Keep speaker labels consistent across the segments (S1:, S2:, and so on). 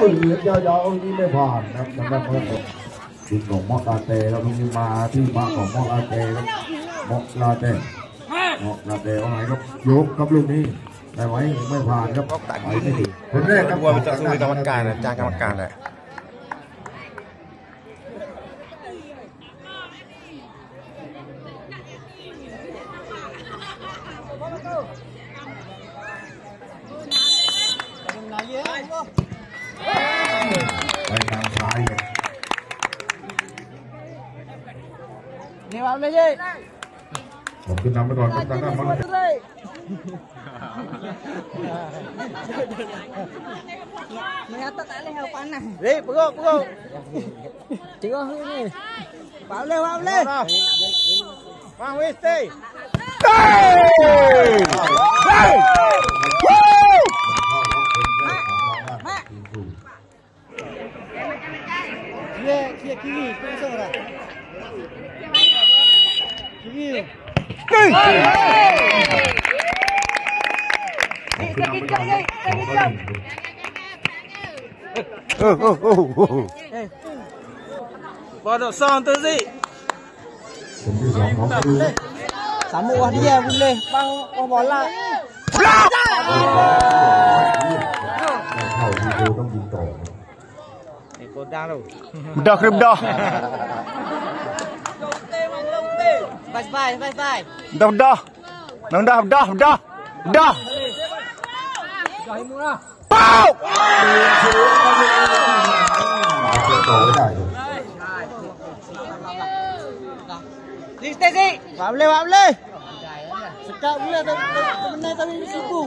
S1: ปืนยาวๆนี่ไม่ผ่านครับสำหรับเพื่อนผมทีมของมอกลาเต้ครับมีมาที่มาของมอกลาเต้ครับมอกลาเต้มอกลาเต้ว่าไงครับยกครับลูกนี้แต่ไว้ไม่ผ่านครับไปไม่ถึงคนแรกครับ
S2: วัวเป็นตัวสู้กรรมการนะจ้างกรรมการแหละ
S3: Ni vào lên đi.
S1: ผมขึ้นนำไปก่อนครับทางด้านมอกลาเต้
S4: Mengata tak boleh hau panas.
S3: Đi, perut, perut.
S4: Tengok ni. Vào lên, vào lên.
S3: Bang wis stay.
S1: ทีมผู้
S3: Kira, kira kiri, kosong dah. Kiri.
S1: ผมขึ้นนำไปก่อนครับสองต่อหนึ่ง
S2: โอ้โหโอ้โห
S3: Bodoh song tu si.
S1: ผมที่สองของดู
S4: Sama wah dia boleh. Bang wah bola.
S1: เข้าทีดูต้องยิงต่อ
S3: Ni kodang tu.
S2: บดอครับบดอ
S4: Bye bye, bye bye.
S2: บดอบดอน้อ bỏ đậu son tư gì sắm mua đi em lên băng
S1: bỏ lại Bedah ke bedah? Bye-bye. Dah, dah. Dah, dah, dah, dah.
S4: Dah. Dah, dah.
S3: Sisi, bable bable. Sekak
S4: pula temennya tapi suku.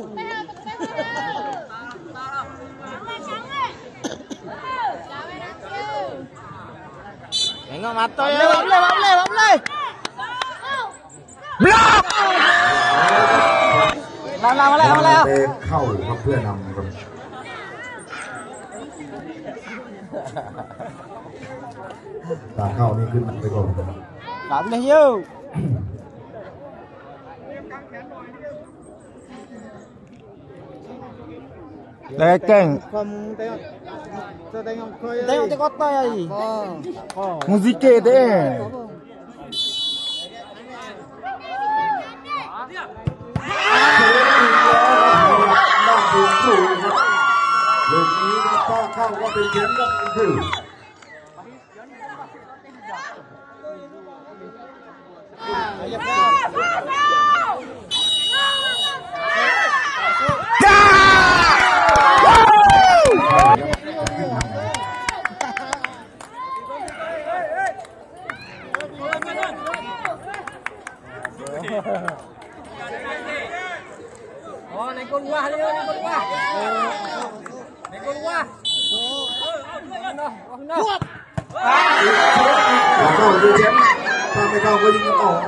S3: Tengok mata ya. Bable bable.
S2: บล็อก
S3: มข้มา
S1: แล้วมาแล้วเข้าครับเพื่อนำครับตาเข้านี่ขึ้นไปก่อน
S2: หลับเลยยูเล
S1: ยเก่งมุสิกเด้ không có tiếng chiến
S2: rất thử
S4: Oh, naik keluar dia, naik keluar. Naik
S1: keluar. Thuốc. Lá cầu chưa chém. Và mày cầu có gì cũng ổn.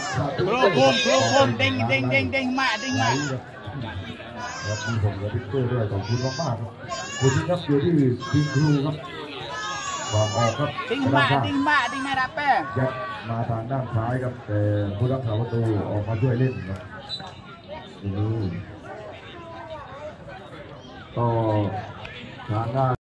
S3: Kelompok, kelompok, ding, ding, ding, ding, mak, ding, mak.
S1: ครับมีผมกับพี่เก้ด้วยขอบคุณมากๆครับคุณที่ครับอยู่ที่ทีมครูครับบอกออกครับ
S3: Ding,
S1: ด้าน
S3: mak,
S1: ข้ง
S3: ding, mak, ding, mak apa?
S1: ยัดมาทางด้านซ้ายครับแต่ผู้รักษาประตูออกมาช่วยเล่นครับนี่ก็ทางด้าน